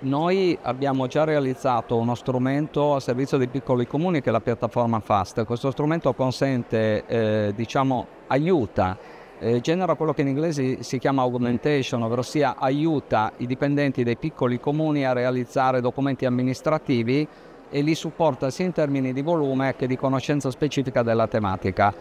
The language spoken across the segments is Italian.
Noi abbiamo già realizzato uno strumento a servizio dei piccoli comuni che è la piattaforma FAST. Questo strumento consente, eh, diciamo, aiuta, eh, genera quello che in inglese si chiama augmentation, ovvero aiuta i dipendenti dei piccoli comuni a realizzare documenti amministrativi e li supporta sia in termini di volume che di conoscenza specifica della tematica.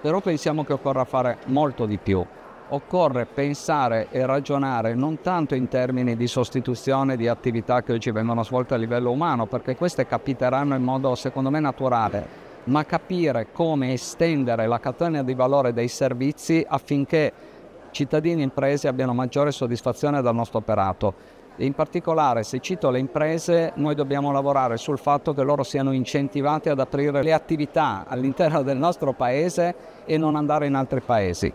Però pensiamo che occorra fare molto di più occorre pensare e ragionare non tanto in termini di sostituzione di attività che oggi vengono svolte a livello umano, perché queste capiteranno in modo secondo me naturale, ma capire come estendere la catena di valore dei servizi affinché cittadini e imprese abbiano maggiore soddisfazione dal nostro operato. In particolare, se cito le imprese, noi dobbiamo lavorare sul fatto che loro siano incentivati ad aprire le attività all'interno del nostro paese e non andare in altri paesi.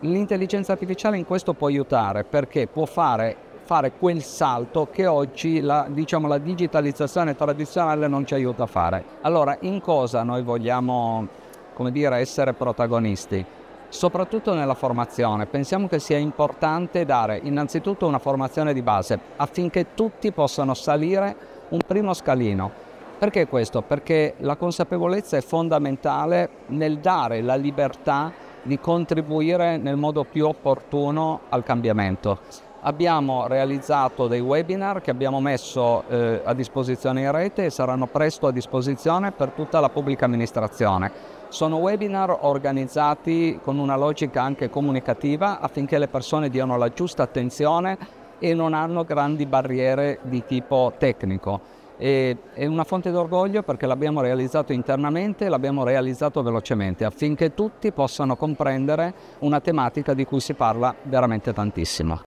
L'intelligenza artificiale in questo può aiutare perché può fare, fare quel salto che oggi la, diciamo, la digitalizzazione tradizionale non ci aiuta a fare. Allora, in cosa noi vogliamo come dire, essere protagonisti? Soprattutto nella formazione. Pensiamo che sia importante dare innanzitutto una formazione di base affinché tutti possano salire un primo scalino. Perché questo? Perché la consapevolezza è fondamentale nel dare la libertà di contribuire nel modo più opportuno al cambiamento. Abbiamo realizzato dei webinar che abbiamo messo eh, a disposizione in rete e saranno presto a disposizione per tutta la pubblica amministrazione. Sono webinar organizzati con una logica anche comunicativa affinché le persone diano la giusta attenzione e non hanno grandi barriere di tipo tecnico. E, è una fonte d'orgoglio perché l'abbiamo realizzato internamente e l'abbiamo realizzato velocemente affinché tutti possano comprendere una tematica di cui si parla veramente tantissimo.